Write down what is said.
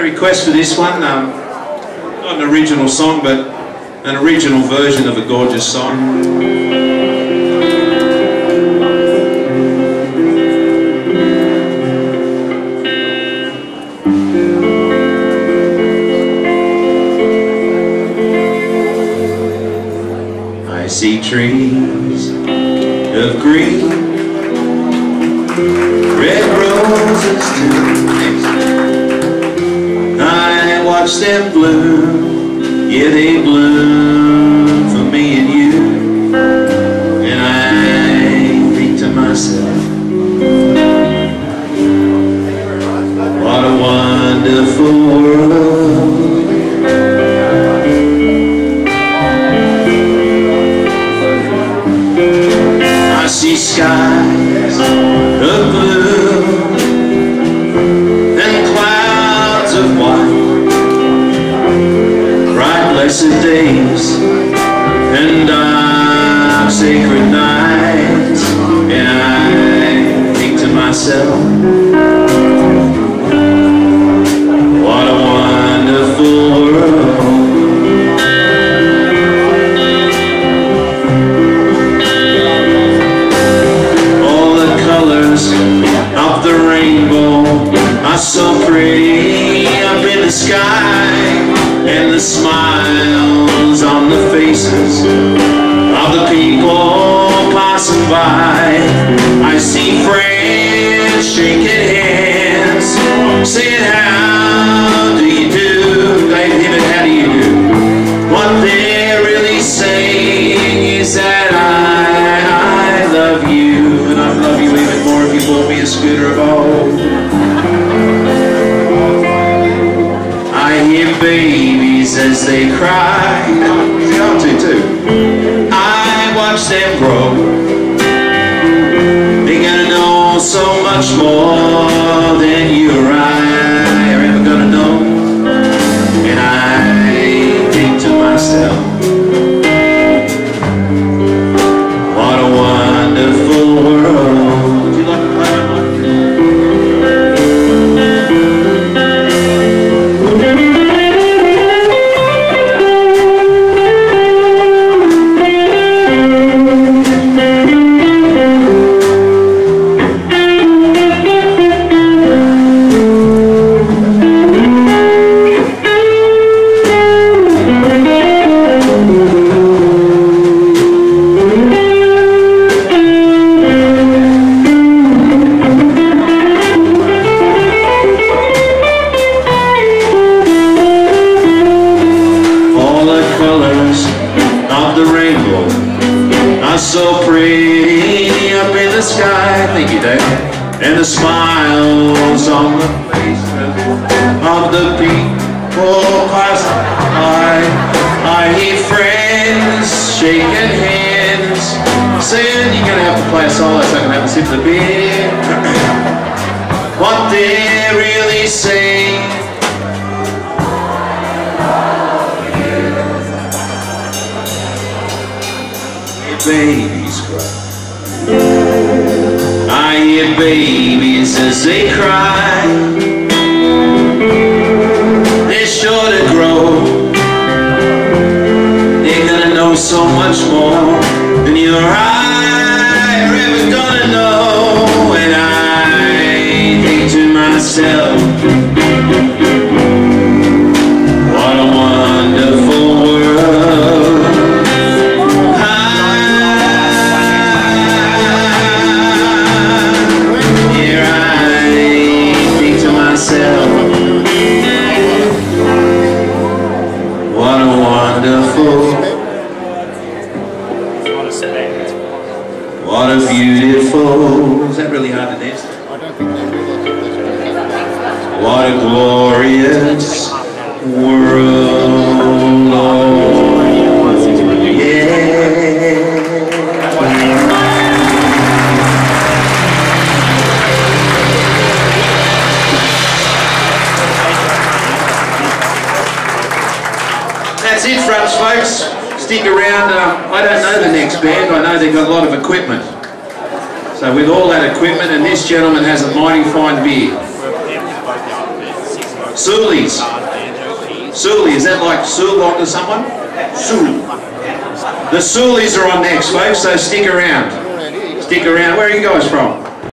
request for this one. Um, not an original song, but an original version of a gorgeous song. I see trees of green, red roses too. Watch them bloom, yeah they bloom for me and you. And I think to myself, what a wonderful world. I see skies smiles on the faces of the people passing by. I see friends shaking hands Saying how do you do? Dave Hibbert, how do you do? What they're really saying is that I, I love you And I'd love you even more if you bought me a scooter of old they cry. They ought to too. I watch them grow. They're gonna know so much more sky. Thank you, Dave. And the smiles on the faces of the people passing by. I hear friends shaking hands, saying you're gonna have to play a solo so I can have a sip of the beer. I hear babies as they cry. They're sure to grow. They're gonna know so much more than you or really hard to dance? What a glorious world. Oh, yeah. That's it, Fraps, folks. Stick around. Uh, I don't know the next band. I know they've got a lot of equipment. So with all that equipment, and this gentleman has a mighty fine beard. Sulis. Suli, is that like Sulok to someone? Suli. The Sulis are on next, folks, so stick around. Stick around. Where are you guys from?